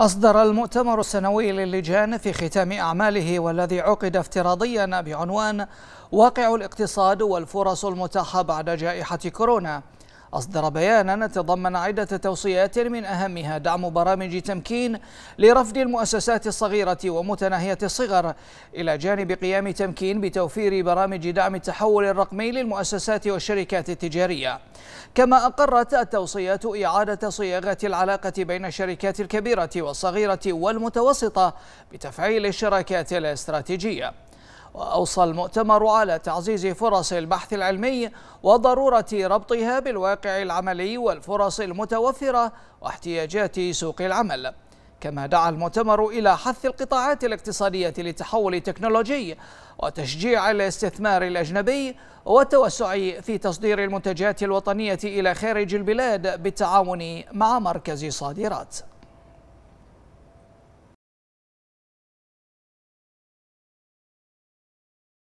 أصدر المؤتمر السنوي للجان في ختام أعماله والذي عقد افتراضيا بعنوان واقع الاقتصاد والفرص المتاحة بعد جائحة كورونا أصدر بيانا تضمن عدة توصيات من أهمها دعم برامج تمكين لرفد المؤسسات الصغيرة ومتناهية الصغر إلى جانب قيام تمكين بتوفير برامج دعم التحول الرقمي للمؤسسات والشركات التجارية. كما أقرت التوصيات إعادة صياغة العلاقة بين الشركات الكبيرة والصغيرة والمتوسطة بتفعيل الشراكات الاستراتيجية. وأوصى المؤتمر على تعزيز فرص البحث العلمي وضرورة ربطها بالواقع العملي والفرص المتوفرة واحتياجات سوق العمل. كما دعا المؤتمر إلى حث القطاعات الاقتصادية للتحول التكنولوجي وتشجيع الاستثمار الأجنبي والتوسع في تصدير المنتجات الوطنية إلى خارج البلاد بالتعاون مع مركز صادرات.